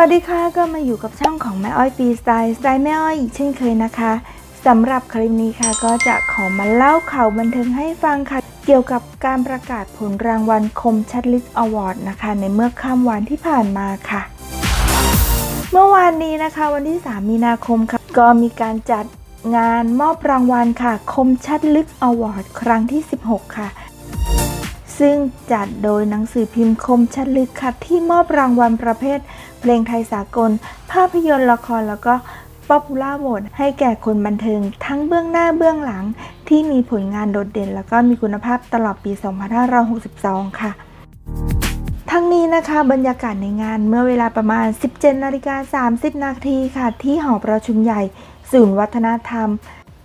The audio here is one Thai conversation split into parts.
วัสดีค่ะก็มาอยู่กับช่องของแม่อ้อยปีสไตล์สไตล์แม่อ้อยอีกเช่นเคยนะคะสำหรับคลิปนี้ค่ะก็จะขอมาเล่าข่าวบันเทิงให้ฟังค่ะ เกี่ยวกับการประกาศผลรางวัลคมชัดลึกอวอร์ดนะคะ ในเมื่อค่ำวันที่ผ่านมาค่ะ เมื่อวานนี้นะคะวันที่ 3 มีนาคมค่ะ ก็มีการจัดงานมอบรางวัลค่ะ คมชัดลึกอวอร์ดครั้งที่ 16 ค่ะ ซึ่งจัดโดยหนังสือพิมพ์คมชัดลึกค่ะที่มอบรางวัลประเภท เพลงไทยสากล ภาพยนตร์ละครแล้วก็ป๊อปปูล่าโหวตให้แก่คนบันเทิง ทั้งเบื้องหน้าเบื้องหลัง ที่มีผลงานโดดเด่น แล้วก็มีคุณภาพตลอดปี 2562 ค่ะ ทั้งนี้นะคะบรรยากาศในงานเมื่อเวลาประมาณ 17นาฬิกา30 นาทีค่ะ ที่หอประชุมใหญ่ ศูนย์วัฒนธรรม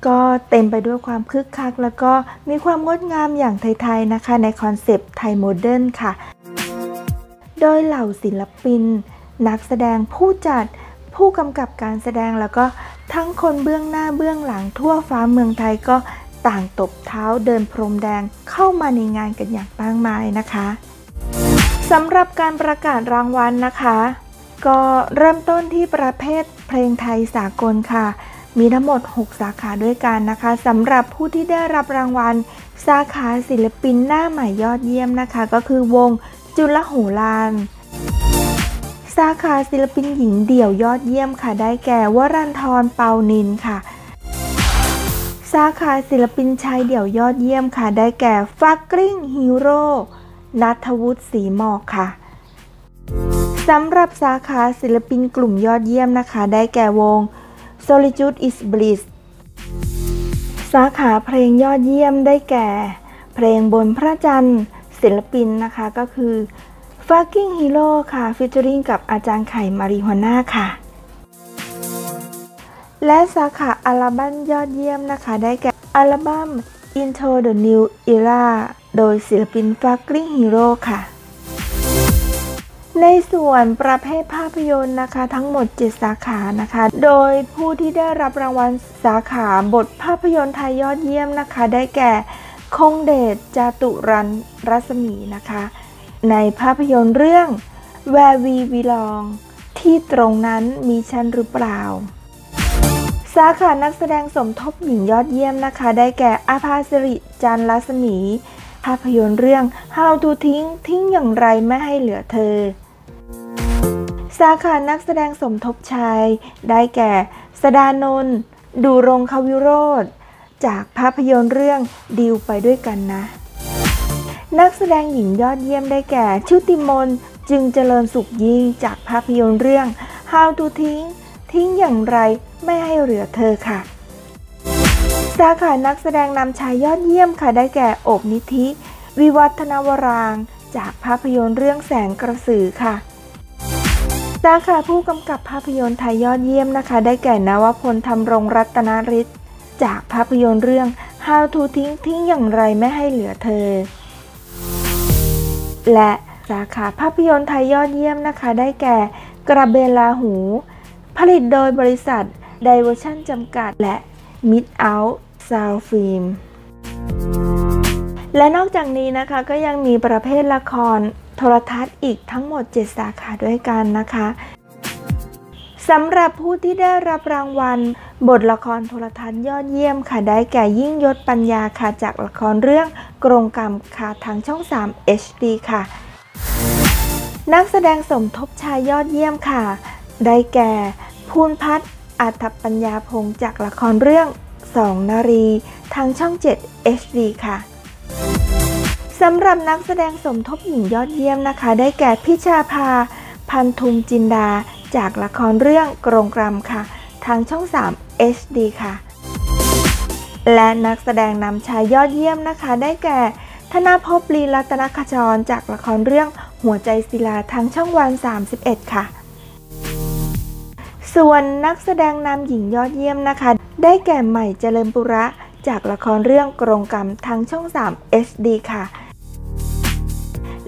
ก็เต็มไปด้วยความคึกคัก แล้วก็มีความงดงามอย่างไทยๆนะคะในคอนเซปต์ไทย modern ค่ะ โดยเหล่าศิลปิน นักแสดงผู้จัดผู้กำกับการแสดงแล้วก็ทั้งคนเบื้องหน้าเบื้องหลังทั่วฟ้าเมืองไทยก็ต่างตบเท้าเดินพรมแดงเข้ามาในงานกันอย่างมากมายนะคะสำหรับการประกาศรางวัลนะคะ ก็เริ่มต้นที่ประเภทเพลงไทยสากลค่ะ มีทั้งหมด 6 สาขาด้วยกันนะคะสำหรับผู้ที่ได้รับรางวัล สาขาศิลปินหน้าใหม่ยอดเยี่ยมนะคะ ก็คือวงจุลโหรานสาขาศิลปินหญิงเดี่ยวยอดเยี่ยมค่ะ ได้แก่วรันทรเปานินค่ะ สาขาศิลปินชายเดี่ยวยอดเยี่ยมค่ะ ได้แก่ฟักกริ้งฮีโร่นัทวุฒิศรีหมอกค่ะสำหรับสาขาศิลปินกลุ่มยอดเยี่ยมนะคะ ได้แก่วง Solitude is Bliss สาขาเพลงยอดเยี่ยมได้แก่ เพลงบนพระจันทร์ศิลปินนะคะก็คือ Fucking Hero ค่ะฟิชเชอริงกับอาจารย์ไข่มาริฮวน่าค่ะ และสาขาอัลบั้มยอดเยี่ยมนะคะ ได้แก่อัลบั้ม Into the New Era โดยศิลปิน Fucking Hero ค่ะ ในส่วนประเภทภาพยนตร์นะคะทั้งหมด 7 สาขานะคะ โดยผู้ที่ได้รับรางวัลสาขาบทภาพยนตร์ไทยยอดเยี่ยมนะคะ ได้แก่คงเดชจาตุรันรัศมีนะคะ ในภาพยนตร์เรื่อง Where We Belong ที่ตรงนั้นมีฉันหรือเปล่า สาขานักแสดงสมทบหญิงยอดเยี่ยมนะคะ ได้แก่อาภาสิริจันรัศมี ภาพยนตร์เรื่อง How to ทิ้งทิ้งอย่างไรไม่ให้เหลือเธอ สาขานักแสดงสมทบชาย ได้แก่ สดานนท์ดูรงควิโรธจากภาพยนตร์เรื่องดิวไปด้วยกันนะ นักแสดงหญิงยอดเยี่ยมได้แก่ ชุติมนจึงเจริญสุขยิ่งจากภาพยนตร์เรื่อง How to ทิ้งทิ้งอย่างไรไม่ให้เหลือเธอค่ะ สาขานักแสดงนำชายยอดเยี่ยมค่ะได้แก่อบนิธิ วิวัฒนวราง จากภาพยนตร์เรื่องแสงกระสือค่ะสาขาผู้กำกับภาพยนตร์ไทยยอดเยี่ยมนะคะ ได้แก่นวพลธรรมรงรัตนฤทธิ์จากภาพยนตร์เรื่อง How to ทิ้งทิ้งอย่างไรไม่ให้เหลือเธอ และสาขาภาพยนตร์ไทยยอดเยี่ยมนะคะ ได้แก่กระเบนลาหู ผลิตโดยบริษัท Diversion จำกัดและ Mid Out Sound Film และนอกจากนี้นะคะก็ยังมีประเภทละครโทรทัศน์อีกทั้งหมด 7 สาขาด้วยกันนะคะสำหรับผู้ที่ได้รับรางวัล บทละครโทรทัศน์ยอดเยี่ยมค่ะได้แก่ยิ่งยศปัญญาค่ะจากละครเรื่องกรงกรรมค่ะทางช่อง 3 HD ค่ะ นักแสดงสมทบชายยอดเยี่ยมค่ะ ได้แก่ภูนพัฒน์อัฐปัญญาพงศ์จากละครเรื่อง สองนารีทางช่อง 7 HD ค่ะสำหรับนักแสดงสมทบหญิงยอดเยี่ยมนะคะ ได้แก่พิชาภา พันทุมจินดา จากละครเรื่องกรงกรรมค่ะ ทางช่อง 3 HD ค่ะ และนักแสดงนำชายยอดเยี่ยมนะคะ ได้แก่ธนาภพลีรัตนคจร จากละครเรื่องหัวใจศิลาทางช่องวัน 31 ค่ะ ส่วนนักแสดงนำหญิงยอดเยี่ยมนะคะ ได้แก่ใหม่เจริญปุระ จากละครเรื่องกรงกรรมทางช่อง 3 HD ค่ะ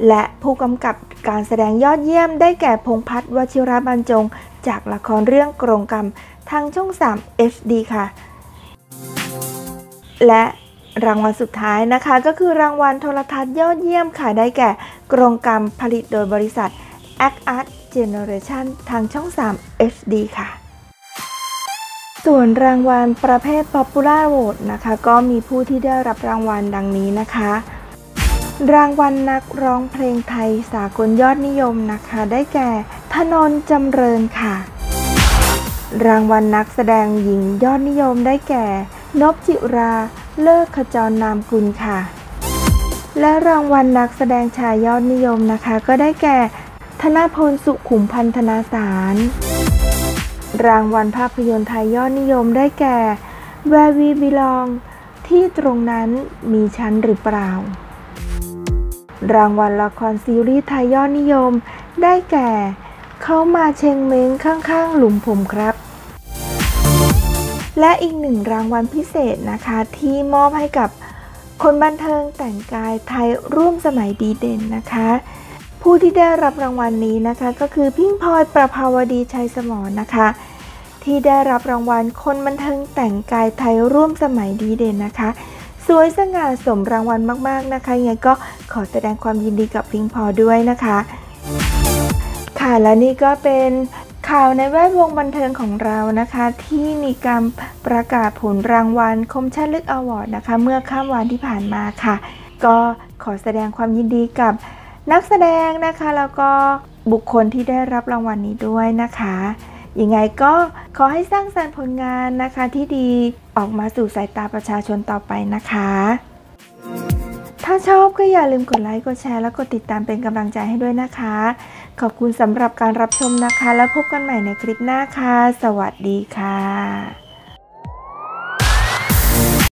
และผู้กำกับการแสดงยอดเยี่ยมได้แก่พงพัฒน์วชิระบรรจง จากละครเรื่องกรงกรรมทางช่อง 3 HD ค่ะ และรางวัลสุดท้ายนะคะก็คือรางวัลโทรทัศน์ยอดเยี่ยมค่ะ ได้แก่กรงกรรมผลิตโดยบริษัท Act Art Generation ทางช่อง 3 HD ค่ะ ส่วนรางวัลประเภท Popular Vote นะคะ ก็มีผู้ที่ได้รับรางวัลดังนี้นะคะ รางวัลนักร้องเพลงไทยสากลยอดนิยมนะคะ ได้แก่ธนนจำเริญค่ะ รางวัลนักแสดงหญิงยอดนิยมได้แก่นพจิราเลิกขจรนามกุลค่ะ และรางวัลนักแสดงชายยอดนิยมนะคะ ก็ได้แก่ ธนพลสุขุมพันธนาสาร รางวัลภาพยนตร์ไทยยอดนิยมได้แก่ Where We Belong ที่ตรงนั้นมีฉันหรือเปล่า รางวัลละครซีรีส์ไทยยอดนิยม ได้แก่ เขามาเชงเม้งข้างๆ หลุมผมครับ และอีกหนึ่งรางวัลพิเศษนะคะที่มอบให้กับคนบันเทิงแต่งกายไทยร่วมสมัยดีเด่นนะคะ ผู้ที่ได้รับรางวัลนนี้นะคะ ก็คือพิงพลอยประภาวดีชัยสมรนะคะ ที่ได้รับรางวัลคนบันเทิงแต่งกายไทยร่วมสมัยดีเด่นนะคะ สวยสง่าสมรางวัลมากๆนะคะยังไงก็ขอแสดงความยินดีกับพิงพลอยด้วยนะคะ ค่ะและนี่ก็เป็นข่าวในแวดวงบันเทิงของเรานะคะ ที่มีการประกาศผลรางวัลคมชัดลึกอวอร์ดนะคะ เมื่อข้ามวันที่ผ่านมาค่ะ ก็ขอแสดงความยินดีกับ นักแสดงนะคะแล้วก็บุคคลที่ได้รับรางวัลนนี้ด้วยนะคะยังไงก็ขอให้สร้างสรรค์ผลงานนะคะที่ดีออกมาสู่สายตาประชาชนต่อไปนะคะ ถ้าชอบก็อย่าลืมกดไลค์กดแชร์และกดติดตามเป็นกำลังใจให้ด้วยนะคะ ขอบคุณสำหรับการรับชมนะคะ แล้วพบกันใหม่ในคลิปหน้าค่ะ สวัสดีค่ะ